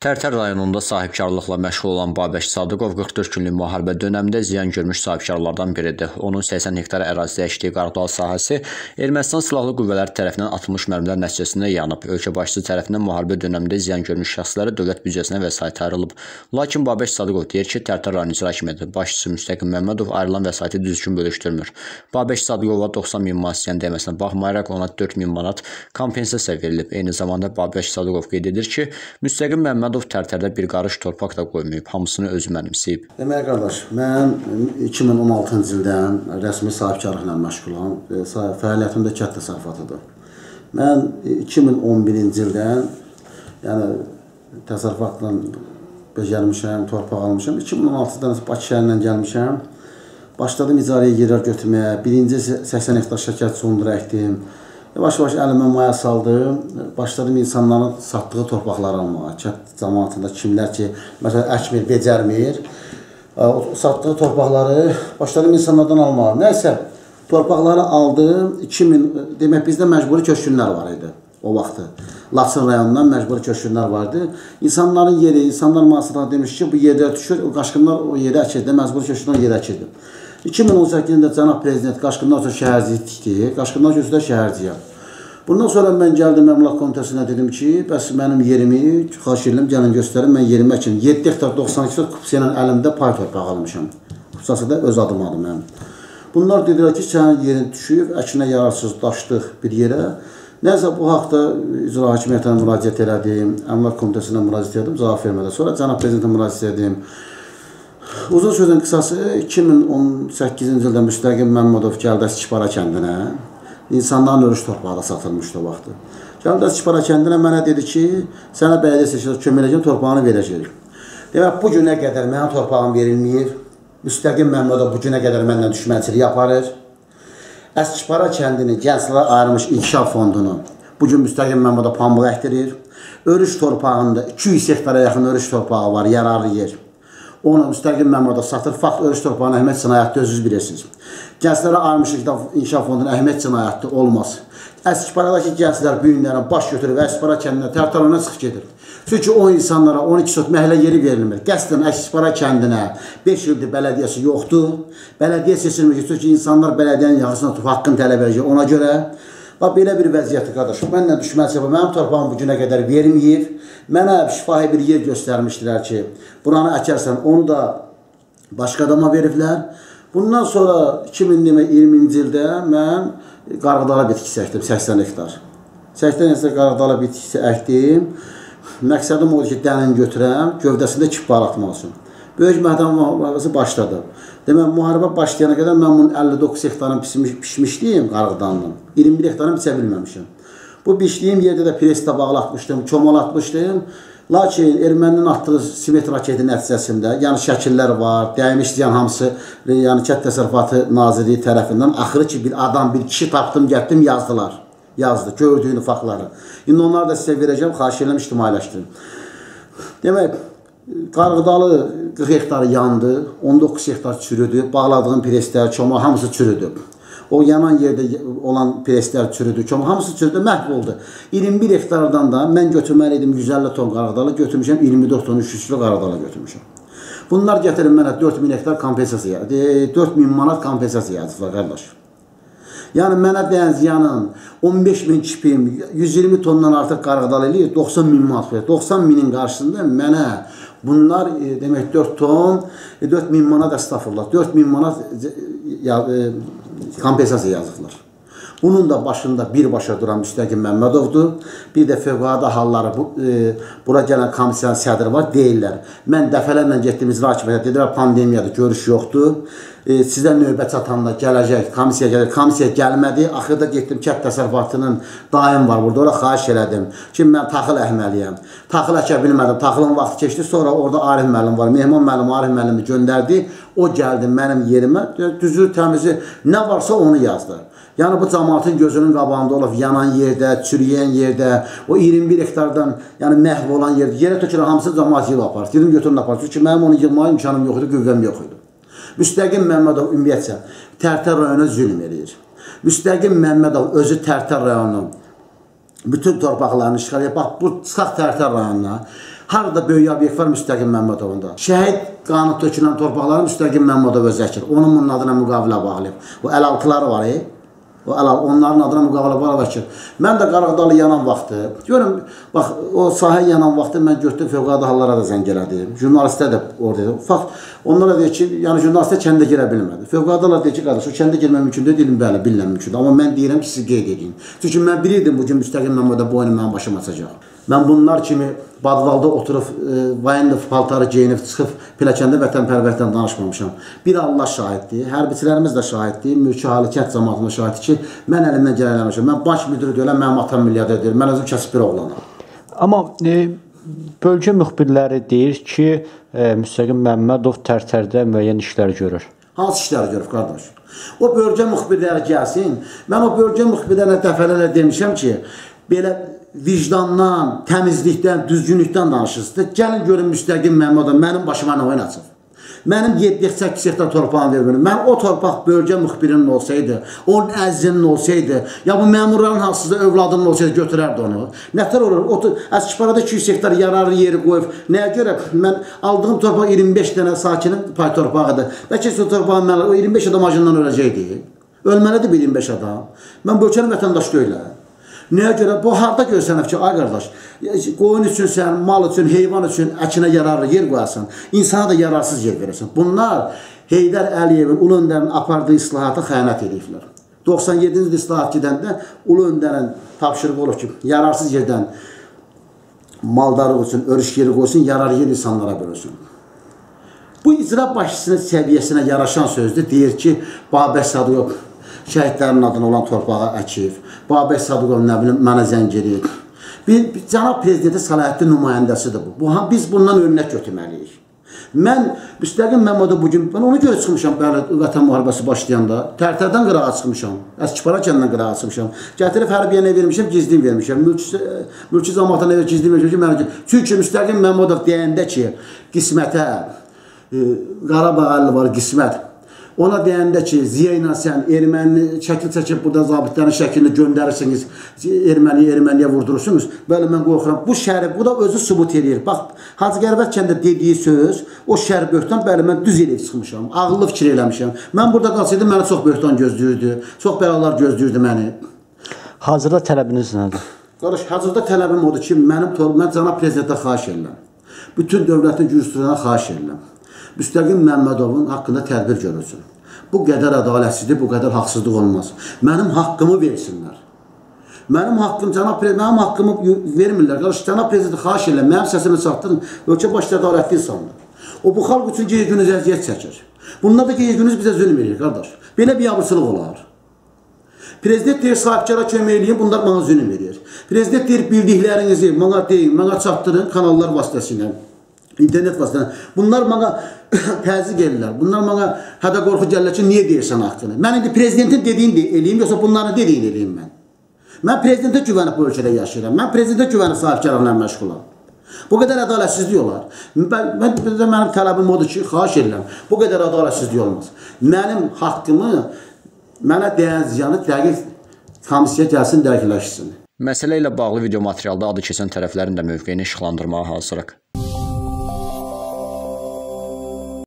Tərtər rayonunda sahibkarlıqla məşğul olan Babək Sadıqov 44 günlük müharibə dönəmində ziyan görmüş sahibkarlardan biridir. Onun 80 hektar ərazidə əkdiyi qarğıdal sahəsi Ermənistan silahlı qüvvələri tərəfindən atılmış mərmilər nəticəsində yanıb. Ölkə başçısı tərəfindən müharibə dönəmində ziyan görmüş şəxslərə dövlət büdcəsinə vəsait ayrılıb. Lakin Babək Sadıqov deyir ki, Tərtər rayon icra hakimiyyəti başçısı Müstəqim Məmmədov ayrılan vəsaiti düzgün bölüşdürmür. Babək Sadıqova 90 min manat ziyan dəyməsinə baxmayaraq ona 4 min manat kompensasiya verilib. Eyni zamanda Babək Sadıqov qeyd edir ki, Müstəqim Məmmədov Məmmədov tərtərdə bir qarış torpaq da qoymayıb, hamısını özü mənimsəyib. Demək qardaş, mən 2016-cı ildən rəsmi sahibkarlıqla məşğulam. Fəaliyyətim də kənd təsərrüfatıdır. Mən 2011-ci ildən yəni təsərrüfatla becərmişəm, torpaq almışam. 2016-dan Bakı şəhərindən gəlmişəm. Başladım icarəyə yerlər götürməyə. Birinci 80 hektar şəkər sondura əkdim. Yavaş-yavaş əlimə maya saldım. Başladım insanların satdığı torpaqları almağa. Kənd cəmaatında kimlər ki, məsələn, əkmir, becərmir, satdığı torpaqları başladım insanlardan almağa. Nəysə, torpaqları aldım. 2000, demək bizdə məcburi köçkünlər var idi o vaxtı. Laçın rayonundan məcburi köçkünlər vardı. İnsanların yeri, insanlar müasirədə demiş ki, bu yerdə düşür, o qaşqınlar o yerə əkirdi, məcburi köçkünlər yerə əkirdi. 2018-də cənab prezident Qaşqınlar üçün şəhərciyi tikdi. Qaşqınlar üçün də şəhərciyə. Bundan sonra mən gəldim Əmlak Komitəsinə dedim ki, bəs mənim yerimi xahiş edirəm, gəlin göstərin, mən yerimi əkim. 7 hektar 92 kupsiya ilə əlimdə pay torpaq almışam. Kupsası da öz adım adım mənim. Bunlar dedilər ki, sənin yerin düşüb, əkinə yararsız daşdıq bir yerə. Nəsə bu haqda icra hakimiyyətinə müraciət elədim, Əmlak Komitəsinə müraciət etdim, cavab vermədi. Sonra cənab prezidentə müraciət etdim. Uzun sözün qısası 2018-ci ildə Müstəqim Məmmədov Gəldə Sikipara kəndinə insanların örüş torpağı satılmışdı o vaxtı. Gəldə Sikipara kəndinə mənə dedi ki, sənə bələdiyyə seçilir, kömək edəcəm, torpağını verəcəyik. Demək, bu günə qədər mənə torpağım verilməyib. Müstəqim Məmmədov bu günə qədər məndən düşmənçilik aparır. Əskipara kəndini gənclərə ayrılmış inkişaf fondunu bu gün Müstəqim Məmmədov pambıq əkdirir. Örüş torpağında 200 hektara yaxın örüş torpağı var, yararlı yer. Onu müstəqil məmurda satır. Fakt örüş torpağının əhəmiyyət cinayətdə özünüz bilirsiniz. Gənclərə ayrılmışlıqda inkişaf fondunun əhəmiyyət cinayətdə olmaz. Əskiparadakı gənclər bu günlərə baş götürüb Əskipara kəndinə tərtarına çıxıb gedir. Çünki o insanlara 12 sot məhəllə yeri verilmir. Qəsdən Əskipara kəndinə 5 ildir bələdiyyəsi yoxdur. Bələdiyyə seçilmir ki, çünki insanlar bələdiyyənin tutub haqqını tələb edəcək. Ona görə Bax, belə bir vəziyyətdir, qardaş. Mənlə düşmənçi, mənim torpağım bu günə qədər verməyib. Mənə şifahi bir yer göstərmişdilər ki, buranı əkərsən, onu da başqa adama veriblər. Bundan sonra 2020-ci ildə mən qarğıdala bitkisi əkdim, 80 hektar. 80 hektar qarğıdala bitkisi əkdim. Məqsədim odur ki, dənin götürəm, gövdəsində kip baratmaq üçün. Böyük məhdəm müharibəsi başladı. Demək, müharibə başlayana qədər mən bunun 59 hektarın pişmiş, pişmişliyim qarğıdandım. 21 hektarın biçə bilməmişim. Bu biçdiyim yerdə də presdə bağlatmışdım, çomalatmışdım. Lakin erməninin atdığı simet raketi nəticəsində, yəni şəkillər var, dəymiş ziyan hamısı, yəni Kənd Təsərrüfatı Nazirliyi tərəfindən axırı ki, bir adam, bir kişi tapdım, getdim, yazdılar. Yazdı, gördüyünü faktları. İndi onları da sizə verəcəm, xahiş edirəm, ictimailəşdirin. Demək, Qarğıdalı 40 hektar yandı, 19 hektar çürüdü, bağladığım preslər, çoma hamısı çürüdü. O yanan yerdə olan preslər çürüdü, çoma hamısı çürüdü, məhv oldu. 21 hektardan da mən götürməli idim 150 ton qarğıdalı, götürmüşəm 24 ton 300 kilo qarğıdalı götürmüşəm. Bunlar gətirin mənə 4000 hektar kompensasiya, 4000 manat kompensasiya yazdılar qardaş. Yəni mənə dəyən ziyanın 15 min kipim, 120 tondan artıq qarğıdal eləyir, 90 min manat verir. 90 minin qarşısında mənə bunlar e, demək 4 ton, e, 4 min manat əstəğfurullah, 4 min manat e, ya, e, kompensasiya yazıqlar. Bunun da başında birbaşa duran Müstəqim Məmmədovdur. Bir də fövqəladə halları bu, e, bura gələn komissiyanın sədri var, deyirlər. Mən dəfələrlə getdim icra hakimiyyətə, dedilər pandemiyadır, görüş yoxdur. E, sizə növbə çatanda gələcək, komissiya gəlir. Komissiya gəlmədi. Axırda getdim kənd təsərrüfatının daim var burada. Ora xahiş elədim ki, mən taxıl əhməliyəm. Taxıl əkə bilmədim. Taxılın vaxtı keçdi. Sonra orada Arif müəllim var. Mehman müəllim Arif müəllimi göndərdi. O gəldi mənim yerimə. Düzür, təmizi nə varsa onu yazdı. Yəni bu cəmaatın gözünün qabağında olub yanan yerdə, çürüyən yerdə, o 21 hektardan yəni məhv olan yerdə yerə tökülən hamısı cəmaat yığıb apar. Dedim götürün apar. Çünki mənim onu yığmağa imkanım yox idi, qüvvəm yox idi. Müstəqim Məmmədov ümumiyyətcə Tərtər rayonuna zülm eləyir. Müstəqim Məmmədov özü Tərtər rayonunun bütün torpaqlarını işğal edir. Bax bu çıxaq Tərtər rayonuna Harada böyük obyekt var Müstəqim Məmmədovunda. Şəhid qanı tökülən torpaqları Müstəqim Məmmədov özəkir. Onun bunun adına müqavilə bağlayıb. O əlaltıları var, e? O əlal onların adına müqavilə bağlayıb ki, mən də Qarağdalı yanan vaxtı, görüm, bax o sahə yanan vaxtı mən götürdüm fövqəladə hallara da zəng elədim. Jurnalistə də orada. Fakt onlara deyir ki, yəni jurnalistə kəndə girə bilmədi. Fövqəladalar deyir ki, qardaş, o kəndə girmək mümkün deyil, bəli, bilirəm mümkündür. Amma mən deyirəm ki, siz qeyd edin. Çünki mən bilirdim bu gün müstəqil Məmmədə boynu mənim başıma açacaq. Mən bunlar kimi Badvalda oturub, e, vayenli paltarı geyinib çıxıb pilləkəndə vətənpərvərlikdən danışmamışam. Bir Allah şahiddir, hərbiçilərimiz də şahiddir, mülki halı kənd cəmaatına şahiddir ki, mən əlimdən gələn eləmişəm. Mən baş müdiri deyiləm, mənim atam milyarderdir. Mən özüm kəsb bir oğlanam. Amma e, bölgə müxbirləri deyir ki, e, Müstəqim Məmmədov tərtərdə müəyyən işlər görür. Hansı işləri görüb qardaş? O bölgə müxbirləri gəlsin. Mən o bölgə müxbirlərinə dəfələrlə demişəm ki, belə vicdandan, təmizlikdən, düzgünlükdən danışırsınız. Gəlin görün müstəqim Məmmədov mənim başıma nə oyun açıb. Mənim 7-8 hektar torpağım verir. Mən o torpaq bölgə müxbirinin olsaydı, onun əzinin olsaydı, ya bu məmurların hansısa övladının olsaydı götürərdi onu. Nətər olur? O Əskiparada 200 hektar yararlı yeri qoyub. Nəyə görə? Mən aldığım torpaq 25 dənə sakinin pay torpağıdır. Bəlkə o torpağın mən 25 adam acından öləcəkdi. Ölməlidir bir 25 adam. Mən bölgənin vətəndaşı deyiləm. Nəyə görə? Bu harda görsənib ki, ay qardaş, qoyun üçün sən, mal üçün, heyvan üçün əkinə yararlı yer qoyasan, insana da yararsız yer verəsən. Bunlar Heydər Əliyevin, Ulu Öndərin apardığı islahata xəyanət ediblər. 97-ci il islahat gedəndə Ulu Öndərin tapşırığı olur ki, yararsız yerdən maldarlıq üçün örüş yeri qoysun, yararlı yer insanlara bölünsün. Bu icra başçısının səviyyəsinə yaraşan sözdür. Deyir ki, Babək Sadıqov şəhidlərin adına olan torpağa əkib, Babək Sadıqov nə bilim mənə zəng edir. Bir, bir cənab prezidentin səlahiyyətli nümayəndəsidir bu. bu. Biz bundan örnək götürməliyik. Mən müstəqim Məmmədov bu gün mən ona görə çıxmışam bəli vətən müharibəsi başlayanda. Tərtərdən qırağa çıxmışam. Əskipara kəndən qırağa çıxmışam. Gətirib hərbiyə nə vermişəm, gizlin vermişəm. Mülki mülki cəmaatına nə gizlin vermişəm ki, mənə çünki müstəqim Məmmədov deyəndə ki, qismətə e, Qarabağ əlli var qismət Ona deyəndə ki, Ziya ilə sən erməni şəkil çəkib burada zabitlərin şəklini göndərirsiniz, erməniyə erməniyə vurdurursunuz. Bəli, mən qorxuram. Bu şəri, bu da özü sübut eləyir. Bax, Hacı Qərvət kəndə dediyi söz, o şər böhtan, bəli, mən düz eləyib çıxmışam. Ağıllı fikir eləmişəm. Mən burada qalsaydım, məni çox böhtan gözləyirdi. Çox bəlalar gözləyirdi məni. Hazırda tələbiniz nədir? Qardaş, hazırda tələbim odur ki, mənim mən cənab prezidentə xahiş edirəm. Bütün dövlətin güclülərinə xahiş edirəm. Müstəqim Məmmədovun haqqında tədbir görülsün. Bu qədər ədalətsizlik, bu qədər haqsızlıq olmaz. Mənim haqqımı versinlər. Mənim haqqım, cənab prezident, mənim haqqımı vermirlər. Qardaş, cənab prezident, xahiş elə, mənim səsimi çatdırın. Ölkə başda ədalətli insandır. O, bu xalq üçün gecə-gündüz əziyyət çəkir. Bunlar da gecə-gündüz bizə zülm edir, qardaş. Belə bir abırsılıq olar. Prezident deyir, sahibkara kömək eləyin, bunlar mənə zülm edir. Prezident deyir, bildiklərinizi mənə deyin, mənə çatdırın kanallar vasitəsilə internet vasitəsilə. Bunlar mənə təzyiq edirlər. Bunlar mənə hədə qorxu gəlirlər ki, niyə deyirsən haqqını? Mən indi prezidentin dediyini de eləyim, yoxsa bunların dediyini eləyim mən? Mən prezidentə güvənib bu ölkədə yaşayıram. Mən prezidentə güvənib sahibkarlıqla məşğulam. Bu qədər ədalətsizlik olar. Mən, mən mənim tələbim odur ki, xahiş edirəm. Bu qədər ədalətsizlik olmaz. Mənim haqqımı mənə dəyən ziyanı dəqiq komissiya gəlsin, dəqiqləşsin. Məsələ ilə bağlı video materialda adı keçən tərəflərin də mövqeyini işıqlandırmağa hazırıq.